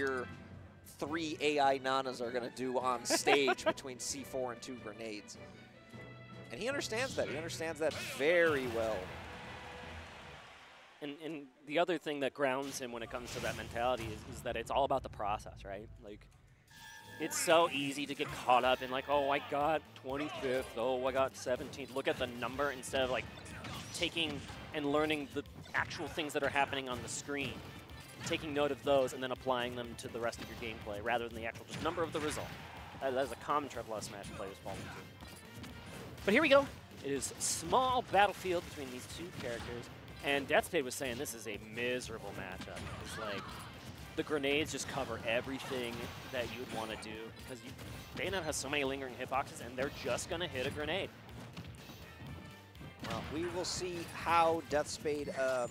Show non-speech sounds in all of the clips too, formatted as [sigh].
your three AI Nanas are going to do on stage between [laughs] C4 and two grenades. And he understands that. He understands that very well. And, and the other thing that grounds him when it comes to that mentality is, is that it's all about the process, right? Like, it's so easy to get caught up in like, oh, I got 25th, oh, I got 17th. Look at the number instead of like taking and learning the actual things that are happening on the screen, taking note of those and then applying them to the rest of your gameplay rather than the actual just number of the result. That is a common triple S Smash players fall into. But here we go. It is small battlefield between these two characters. And Deathspade was saying this is a miserable matchup. It's like the grenades just cover everything that you would want to do because you, Bayonet has so many lingering hitboxes and they're just going to hit a grenade. Well, we will see how Deathspade um,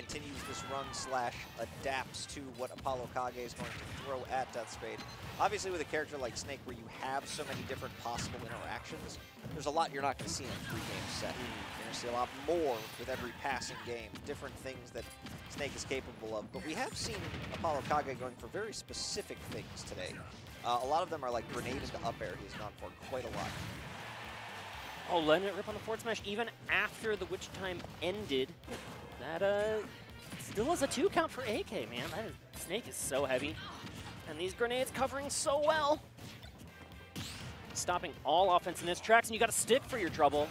continues this run slash adapts to what Apollo Kage is going to throw at Deathspade. Obviously, with a character like Snake, where you have so many different possible interactions, there's a lot you're not going to see in a three-game set. You're going to see a lot more with every passing game, different things that Snake is capable of. But we have seen Apollo Kage going for very specific things today. Uh, a lot of them are like grenade into up air he's gone for quite a lot. Oh, letting it rip on the forward smash even after the witch time ended. That uh, still is a two count for AK, man. That is, Snake is so heavy. And these grenades covering so well. Stopping all offense in his tracks, and you got a stick for your trouble.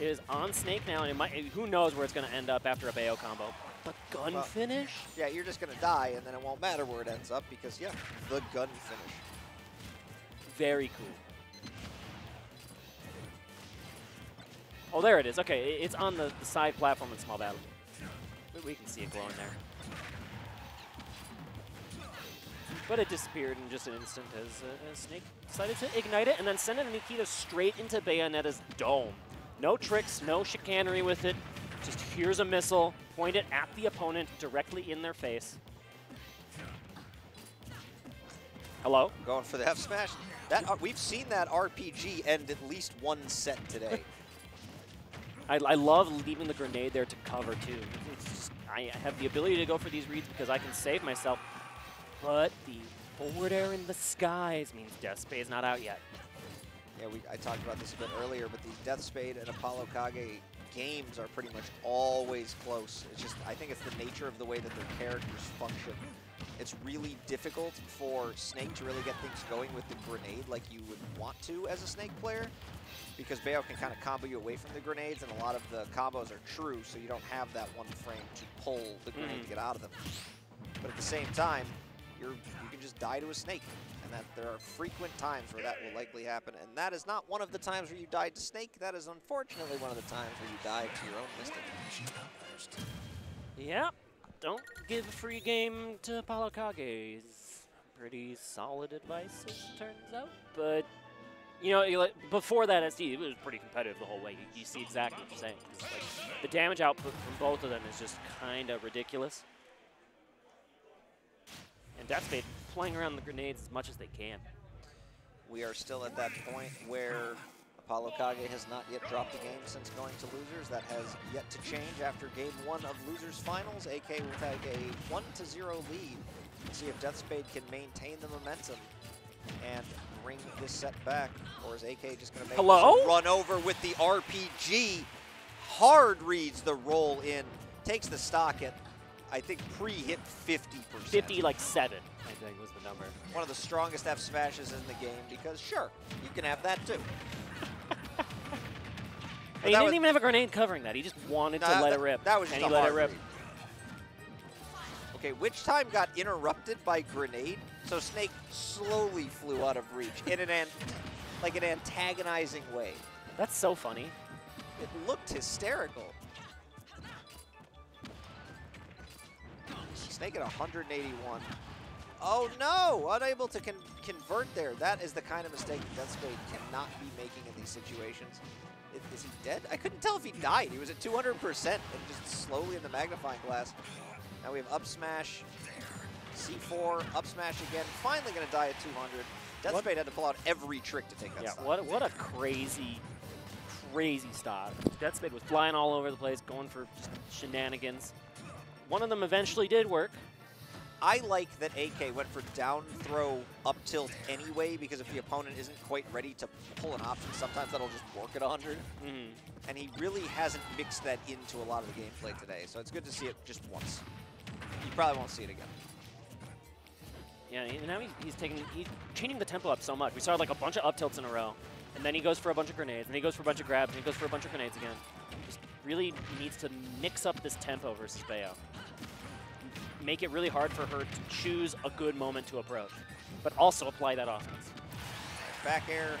It is on Snake now, and it might, who knows where it's going to end up after a Bayo combo. The gun Well, finish? Yeah, you're just going to die, and then it won't matter where it ends up because, yeah, the gun finish. Very cool. Oh, there it is. Okay, it's on the, the side platform in Small Battle. We- We can see it glowing there. But it disappeared in just an instant as, uh, Snake decided to ignite it and then send it Nikita straight into Bayonetta's dome. No tricks, no chicanery with it. Just here's a missile, point it at the opponent directly in their face. Hello? Going for the F smash. That uh, we've seen that RPG end at least one set today. I, I love leaving the grenade there to cover too. Just, I have the ability to go for these reads because I can save myself, but the forward air in the skies means Death Spade's not out yet. yeah, we I talked about this a bit earlier, but these Death Spade and Apollo Kage games are pretty much always close. It's just I think it's the nature of the way that their characters function. It's really difficult for Snake to really get things going with the grenade like you would want to as a Snake player because Bayo can kind of combo you away from the grenades and a lot of the combos are true so you don't have that one frame to pull the grenade Mm. to get out of them. But at the same time, you're, you can just die to a snake and that there are frequent times where that will likely happen and that is not one of the times where you died to snake that is unfortunately one of the times where you died to your own mystic Yep. don't give a free game to Apollo Kage. Pretty solid advice, as it turns out. But, you know, before that SD, it was pretty competitive the whole way. You, see exactly what you're saying. Like, the damage output from both of them is just kind of ridiculous. And Deathspade playing around the grenades as much as they can. we are still at that point where Apollo Kage has not yet dropped a game since going to losers. That has yet to change after game one of losers finals. AK will take a 1 to 0 lead. See if Deathspade can maintain the momentum and bring this set back. Or is AK just going to make Hello? run over with the RPG? Hard reads the roll in. Takes the stock at, I think, pre-hit 50%. 50, like 7, I think was the number. One of the strongest F smashes in the game because, sure, you can have that too. [laughs] And he that didn't was- even have a grenade covering that. He just wanted No, to let that, it rip. That was and just he a let it hard rip. read. Okay, witch time got interrupted by grenade? So Snake slowly flew out of reach in an an, like an antagonizing way. That's so funny. It looked hysterical. Snake at 181. Oh no! Unable to con convert there. That is the kind of mistake that Deathspade cannot be making in these situations. Is he dead? I couldn't tell if he died. He was at 200% and just slowly in the magnifying glass. Now we have up smash, C4, up smash again. Finally going to die at 200. Deathspade had to pull out every trick to take that Yeah, what, what a crazy, crazy stop. Deathspade was flying all over the place, going for shenanigans. One of them eventually did work. I like that AK went for down throw up tilt anyway because if the opponent isn't quite ready to pull an option, sometimes that'll just work at 100. Mhm. And he really hasn't mixed that into a lot of the gameplay today, so it's good to see it just once. You probably won't see it again. Yeah, and now he's, he's taking he's changing the tempo up so much. We saw like a bunch of up tilts in a row, and then he goes for a bunch of grenades, and he goes for a bunch of grabs, and he goes for a bunch of grenades again. Just really needs to mix up this tempo versus Bayo. Make it really hard for her to choose a good moment to approach, but also apply that offense. Back air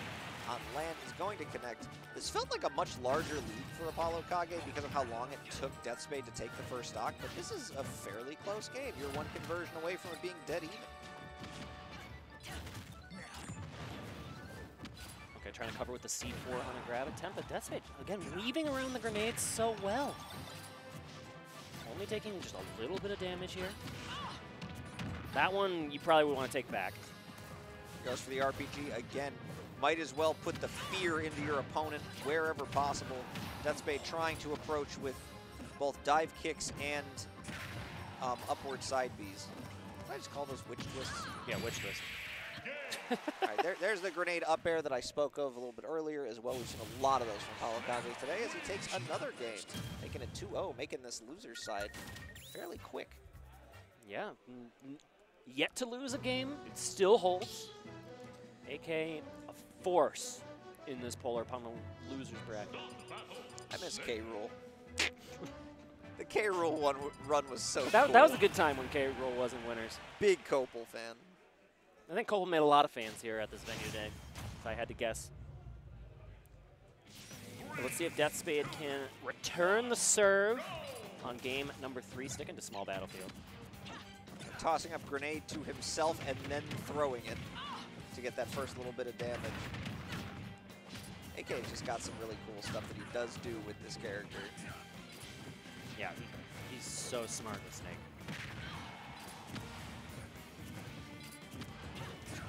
on land is going to connect. This felt like a much larger lead for Apollo Kage because of how long it took Deathspade to take the first stock, but this is a fairly close game. You're one conversion away from it being dead even. Okay, trying to cover with the C4 on a grab attempt, but Deathspade, again, weaving around the grenades so well. Only taking just a little bit of damage here. That one you probably would want to take back. Goes for the RPG again. Might as well put the fear into your opponent wherever possible. Deathspade trying to approach with both dive kicks and um, upward side Bs. Did I just call those witch twists? Yeah, witch twists. [laughs] All right, there, there's the grenade up air that I spoke of a little bit earlier as well. We've seen a lot of those from Apollo Kage today as he takes another game, making it 2-0, making this loser's side fairly quick. Yeah, n- n- yet to lose a game. It still holds. AK, a force in this Polar Pummel losers bracket. I miss K. Rool. [laughs] the K. Rool one w- run was so That, cool. that was a good time when K Rool wasn't winners. big Copel fan. I think Cole made a lot of fans here at this venue today, if I had to guess. But let's see if Deathspade can return the serve on game number three, sticking to small battlefield. Tossing up grenade to himself and then throwing it to get that first little bit of damage. AK just got some really cool stuff that he does do with this character. Yeah, he, he's so smart, the Snake.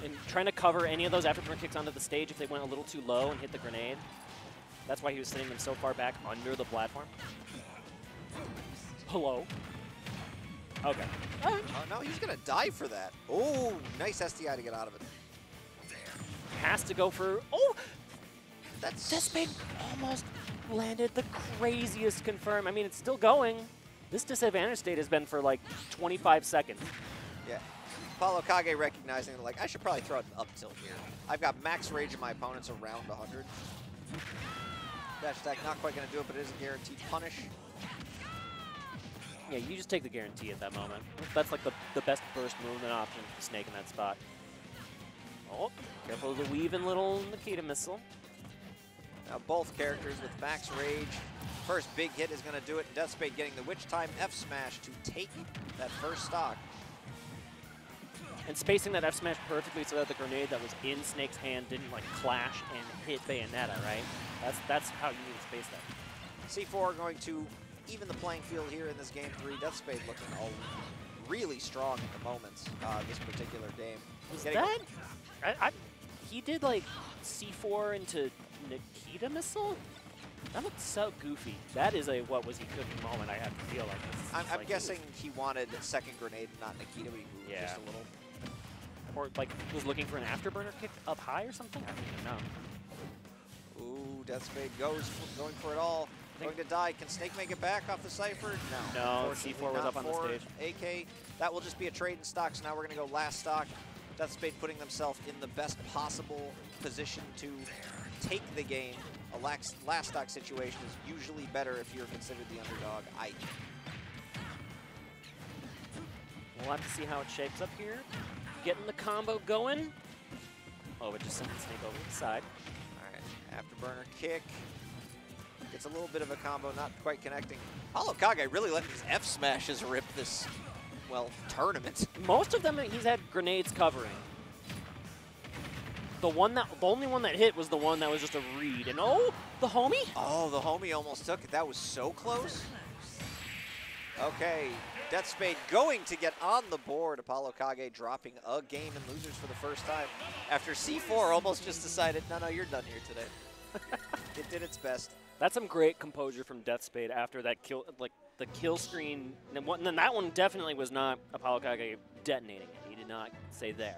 And trying to cover any of those afterburn kicks onto the stage if they went a little too low and hit the grenade. That's why he was sending them so far back under the platform. Hello. Okay. Oh, no, he's going to die for that. Oh, nice SDI to get out of it. Has to go for. Oh! That's Deathspade almost landed the craziest confirm. I mean, it's still going. This disadvantage state has been for like 25 seconds. Yeah. Apollo Kage recognizing like, I should probably throw it up tilt here. I've got max rage in my opponents around 100. Dash attack not quite going to do it, but it is a guaranteed punish. Yeah, you just take the guarantee at that moment. That's like the, the best burst movement option for Snake in that spot. Oh, careful of the weaving little Nikita missile. Now both characters with max rage. First big hit is going to do it. Deathspade getting the Witch Time F smash to take that first stock. And spacing that F smash perfectly so that the grenade that was in Snake's hand didn't like clash and hit Bayonetta, right? That's that's how you need to space that. C4 going to even the playing field here in this game three. Deathspade looking all really strong at the moment, uh, this particular game. Was Getting- that? I, I, he did like C4 into Nikita missile? That looks so goofy. That is a what was he cooking moment, I have to feel like. This I'm, I'm like, guessing he wanted a second grenade, not Nikita, but he moved Yeah. just a little. Or like was looking for an afterburner kick up high or something? I don't even know. Ooh, Deathspade goes going for it all. Going to die. Can Snake make it back off the Cypher? No. No, unfortunately C4 was up on the stage. AK. That will just be a trade in stock, so now we're going to go last stock. Deathspade putting themselves in the best possible position to take the game. A last stock situation is usually better if you're considered the underdog. I We'll have to see how it shapes up here. Getting the combo going. Oh, it just sent snake over to the side. All right, afterburner kick. Gets a little bit of a combo, not quite connecting. Apollo Kage really letting these F smashes rip this, well, tournament. Most of them he's had grenades covering. The one that the only one that hit was the one that was just a read. And oh, the homie? Oh, the homie almost took it. That was so close. Okay, Deathspade going to get on the board. Apollo Kage dropping a game in losers for the first time after C4 almost just decided, no, no, you're done here today. [laughs] it did its best. That's some great composure from Deathspade after that kill. Like the kill screen, and one- then that one definitely was not Apollo Kage detonating it. He did not say there.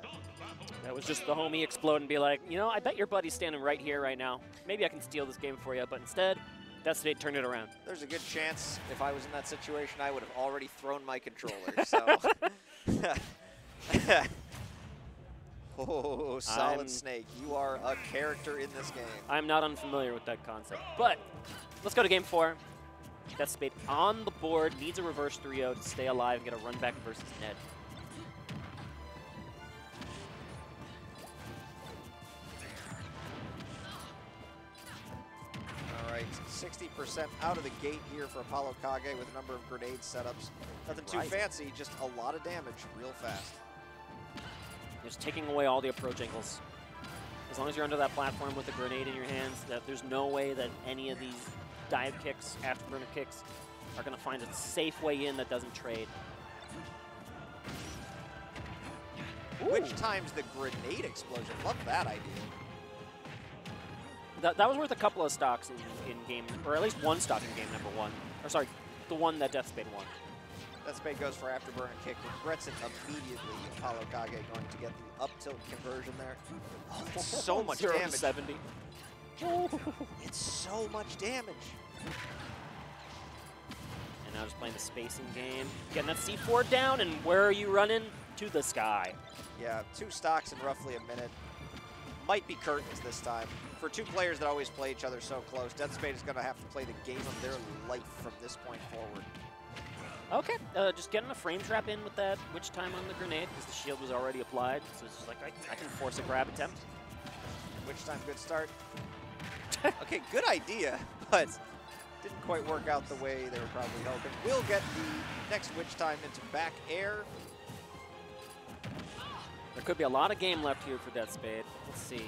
That was just the homie explode and be like, you know, I bet your buddy's standing right here right now. Maybe I can steal this game for you, but instead, Death Spade turned it around. There's a good chance if I was in that situation, I would have already thrown my controller. [laughs] So. [laughs] [laughs] oh, Solid I'm- Snake, you are a character in this game. I'm not unfamiliar with that concept. But let's go to game four. Death Spade on the board, needs a reverse 3-0 to stay alive and get a run back versus Ned. All right, 60% out of the gate here for Apollo Kage with a number of grenade setups. Nothing too Rising. fancy, just a lot of damage real fast. Just taking away all the approach angles. As long as you're under that platform with a grenade in your hands, that there's no way that any of these dive kicks, afterburner kicks, are going to find a safe way in that doesn't trade. Witch times the grenade explosion? Love that idea. That, that was worth a couple of stocks in, in game, or at least one stock in game number one. Or sorry, the one that Death Spade won. Death Spade goes for afterburner kick, regrets it immediately. Apollo Kage going to get the up tilt conversion there. Oh, it's so much Zero damage. 70. It's so much damage. And now just playing the spacing game. Getting that C4 down, and where are you running? To the sky. Yeah, two stocks in roughly a minute. Might be curtains this time. For two players that always play each other so close, Death Spade is going to have to play the game of their life from this point forward. Okay, uh, just getting a frame trap in with that witch time on the grenade, because the shield was already applied. So it's just like, I, I can force a grab attempt. Witch time, good start. [laughs] okay, good idea, but didn't quite work out the way they were probably hoping. We'll get the next witch time into back air. There could be a lot of game left here for Death Spade. Let's see.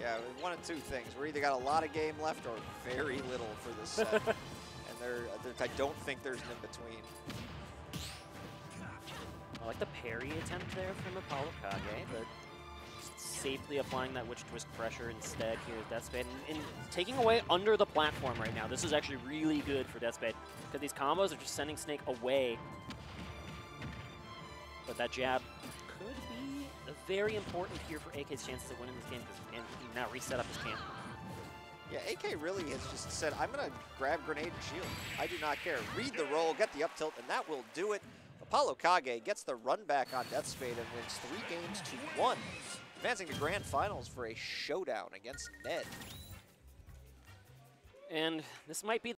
Yeah, one of two things. We're either got a lot of game left or very little for this set. [laughs] there, there, I don't think there's an in-between. I like the parry attempt there from Apollo Kage, but safely applying that witch twist pressure instead here at Death And, and taking away under the platform right now. This is actually really good for Deathspade because these combos are just sending Snake away. But that jab could be very important here for AK's chances of winning this game, because he now reset up his camp. Yeah, AK really has just said, I'm going to grab grenade and shield. I do not care. Read the roll, get the up tilt, and that will do it. Apollo Kage gets the run back on Death Spade and wins three games to one, advancing to grand finals for a showdown against Ned. And this might be